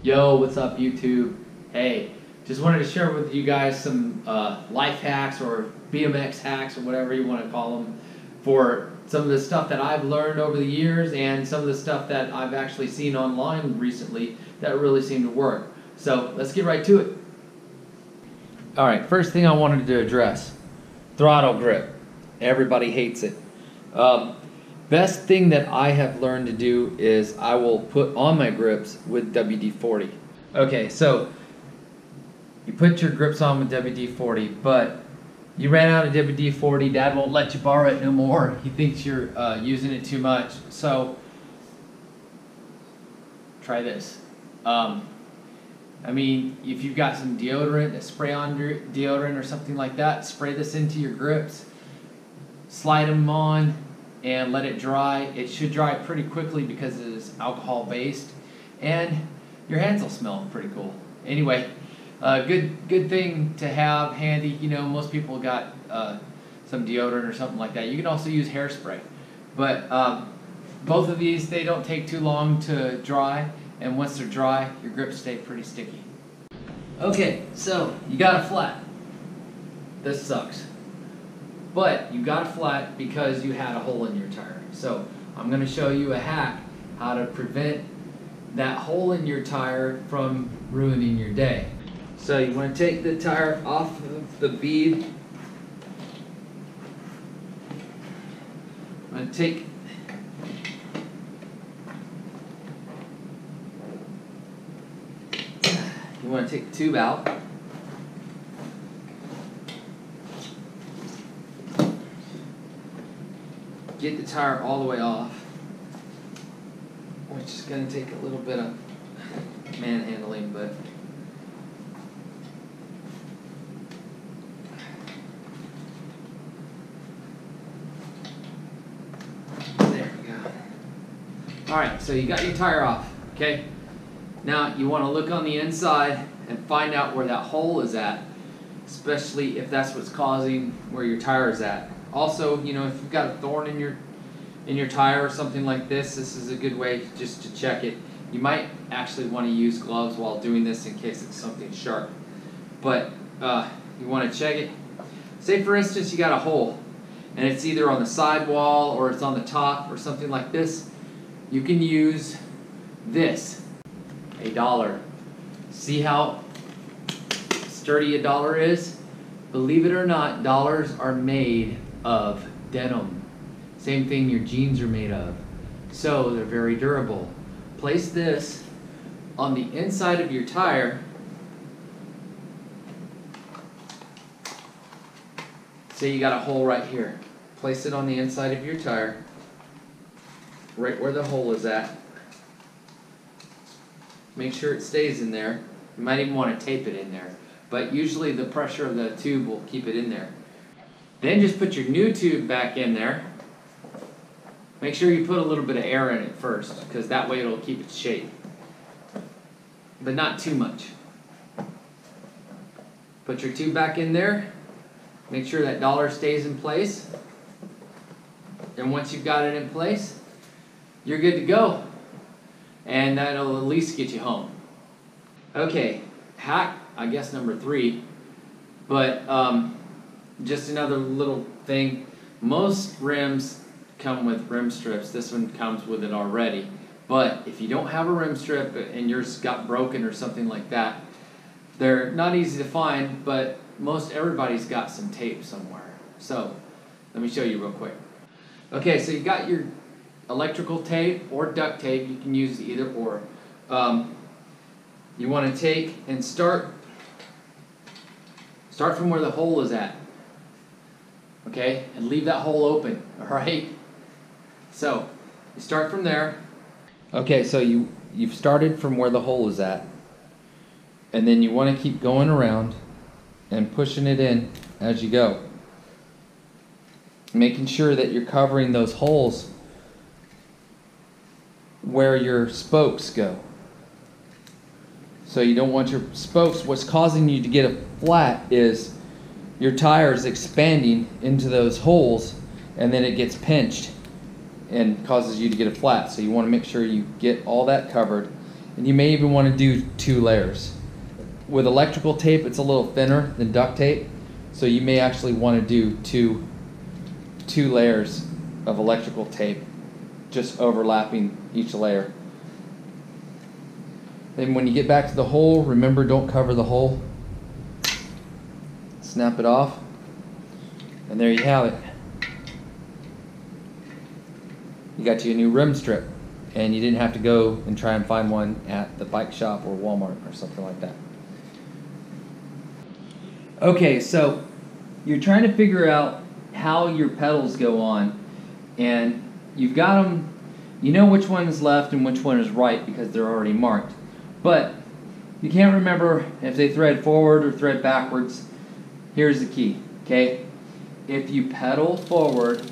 Yo, what's up, YouTube? Hey, just wanted to share with you guys some uh, life hacks or BMX hacks or whatever you want to call them for some of the stuff that I've learned over the years and some of the stuff that I've actually seen online recently that really seem to work. So let's get right to it. All right, first thing I wanted to address throttle grip. Everybody hates it. Um, best thing that I have learned to do is I will put on my grips with WD-40. Okay, so you put your grips on with WD-40, but you ran out of WD-40. Dad won't let you borrow it no more. He thinks you're uh, using it too much. So try this. Um, I mean, if you've got some deodorant, a spray on deodorant or something like that, spray this into your grips, slide them on, and let it dry. It should dry pretty quickly because it is alcohol based, and your hands will smell pretty cool. Anyway, uh, good good thing to have handy. You know, most people got uh, some deodorant or something like that. You can also use hairspray, but um, both of these they don't take too long to dry, and once they're dry, your grips stay pretty sticky. Okay, so you got a flat. This sucks. But you got flat because you had a hole in your tire. So I'm going to show you a hack how to prevent that hole in your tire from ruining your day. So you want to take the tire off of the bead. I'm going to take you want to take the tube out. Get the tire all the way off, which is going to take a little bit of manhandling, but there we go. All right, so you got your tire off, okay? Now you want to look on the inside and find out where that hole is at, especially if that's what's causing where your tire is at. Also, you know, if you've got a thorn in your in your tire or something like this, this is a good way just to check it. You might actually want to use gloves while doing this in case it's something sharp. But uh, you want to check it. Say for instance you got a hole and it's either on the sidewall or it's on the top or something like this. You can use this, a dollar. See how sturdy a dollar is? Believe it or not, dollars are made of denim. Same thing your jeans are made of. So they're very durable. Place this on the inside of your tire. Say you got a hole right here. Place it on the inside of your tire, right where the hole is at. Make sure it stays in there. You might even want to tape it in there. But usually the pressure of the tube will keep it in there. Then just put your new tube back in there. Make sure you put a little bit of air in it first, because that way it'll keep its shape. But not too much. Put your tube back in there. Make sure that dollar stays in place. And once you've got it in place, you're good to go. And that'll at least get you home. Okay, hack, I guess number three. But um, just another little thing. Most rims come with rim strips. This one comes with it already. But if you don't have a rim strip and yours got broken or something like that, they're not easy to find, but most everybody's got some tape somewhere. So let me show you real quick. Okay, so you got your electrical tape or duct tape. You can use either or. Um, you want to take and start start from where the hole is at okay? And leave that hole open, all right? So, you start from there. Okay, so you, you've started from where the hole is at, and then you want to keep going around and pushing it in as you go. Making sure that you're covering those holes where your spokes go. So you don't want your spokes, what's causing you to get a flat is your tire is expanding into those holes and then it gets pinched and causes you to get a flat. So you want to make sure you get all that covered and you may even want to do two layers. With electrical tape, it's a little thinner than duct tape, so you may actually want to do two, two layers of electrical tape, just overlapping each layer. Then when you get back to the hole, remember don't cover the hole. Snap it off, and there you have it. You got you a new rim strip and you didn't have to go and try and find one at the bike shop or Walmart or something like that. Okay, so you're trying to figure out how your pedals go on, and you've got them, you know which one is left and which one is right because they're already marked. But you can't remember if they thread forward or thread backwards. Here's the key, okay? If you pedal forward,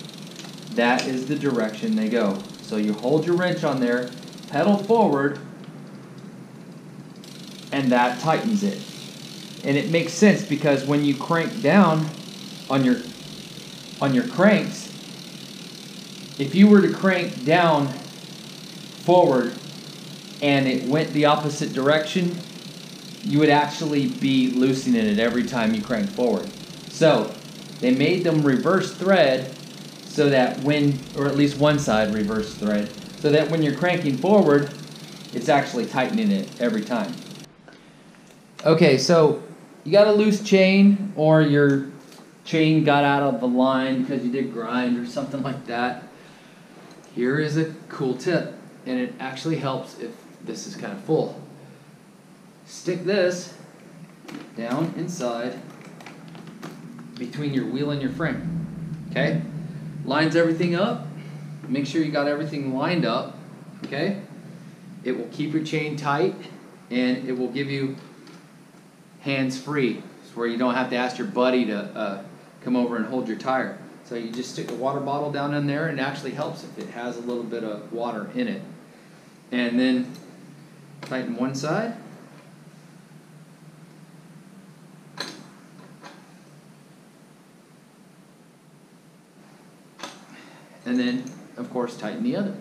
that is the direction they go. So you hold your wrench on there, pedal forward, and that tightens it. And it makes sense because when you crank down on your on your cranks, if you were to crank down forward and it went the opposite direction, you would actually be loosening it every time you crank forward. So they made them reverse thread so that when, or at least one side reverse thread, so that when you're cranking forward, it's actually tightening it every time. Okay, so you got a loose chain or your chain got out of the line because you did grind or something like that. Here is a cool tip, and it actually helps if this is kind of full. Stick this down inside between your wheel and your frame. Okay? lines everything up. Make sure you got everything lined up, okay? It will keep your chain tight and it will give you hands free. Where you don't have to ask your buddy to uh, come over and hold your tire. So you just stick a water bottle down in there and it actually helps if it has a little bit of water in it. And then tighten one side and then, of course, tighten the other.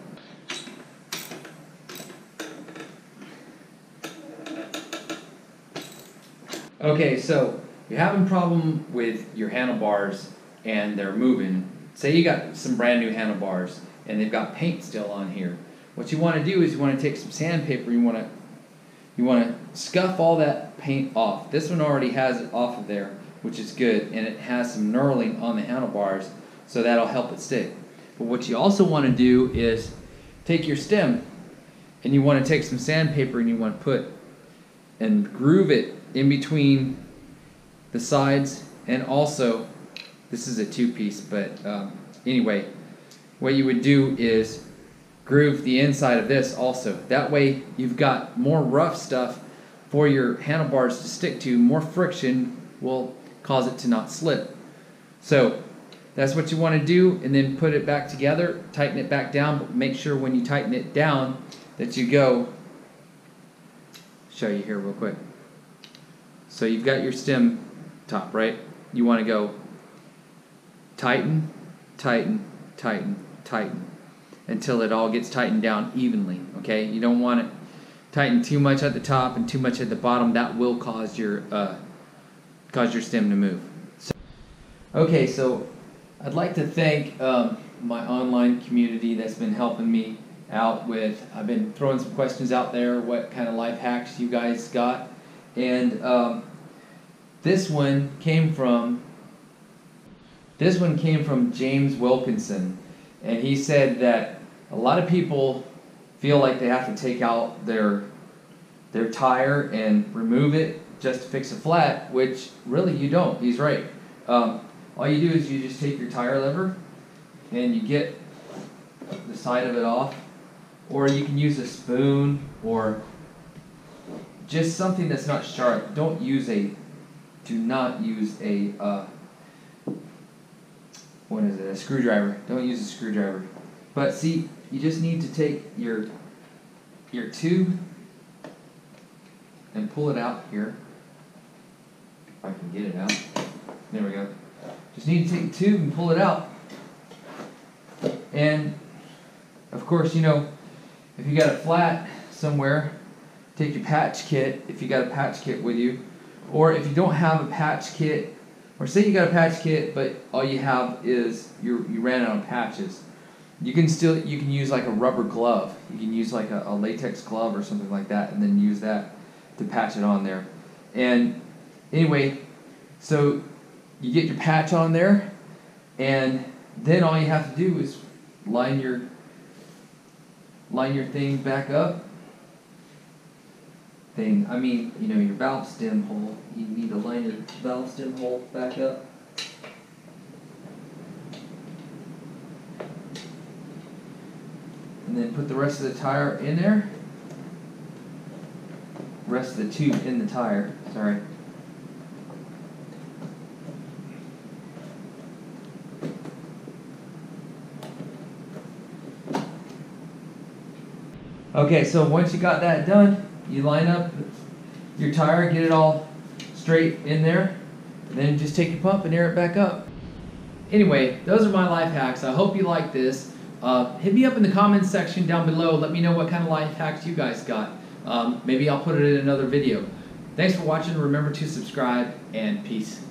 Okay, so you're having a problem with your handlebars and they're moving. Say you got some brand new handlebars and they've got paint still on here. What you want to do is you want to take some sandpaper. You want to you want to scuff all that paint off. This one already has it off of there, which is good, and it has some knurling on the handlebars, so that'll help it stick. But what you also want to do is take your stem and you want to take some sandpaper and you want to put and groove it in between the sides and also this is a two piece but um, anyway what you would do is groove the inside of this also. That way you've got more rough stuff for your handlebars to stick to. More friction will cause it to not slip. So that's what you want to do, and then put it back together, tighten it back down, but make sure when you tighten it down that you go, show you here real quick. So you've got your stem top, right? You want to go tighten, tighten, tighten, tighten until it all gets tightened down evenly, okay? You don't want it tighten too much at the top and too much at the bottom. That will cause your, uh, cause your stem to move. So, okay, so I'd like to thank um, my online community that's been helping me out with. I've been throwing some questions out there, what kind of life hacks you guys got. And um, this one came from this one came from James Wilkinson, and he said that a lot of people feel like they have to take out their their tire and remove it just to fix a flat, which really you don't. He's right. Um, all you do is you just take your tire lever and you get the side of it off, or you can use a spoon or just something that's not sharp. Don't use a, do not use a, uh, what is it, a screwdriver. Don't use a screwdriver. But see, you just need to take your, your tube and pull it out here. If I can get it out. There we go. Just need to take a tube and pull it out. And of course, you know, if you got a flat somewhere, take your patch kit if you got a patch kit with you, or if you don't have a patch kit, or say you got a patch kit but all you have is you you ran out of patches. You can still you can use like a rubber glove. You can use like a, a latex glove or something like that, and then use that to patch it on there. And anyway, so you get your patch on there, and then all you have to do is line your line your thing back up. Thing, I mean, you know, your valve stem hole. You need to line your valve stem hole back up. And then put the rest of the tire in there. Rest of the tube in the tire, sorry. Okay, so once you got that done, you line up your tire, get it all straight in there, then just take your pump and air it back up. Anyway, those are my life hacks. I hope you like this. Uh, hit me up in the comments section down below. Let me know what kind of life hacks you guys got. Um, maybe I'll put it in another video. Thanks for watching. Remember to subscribe and peace.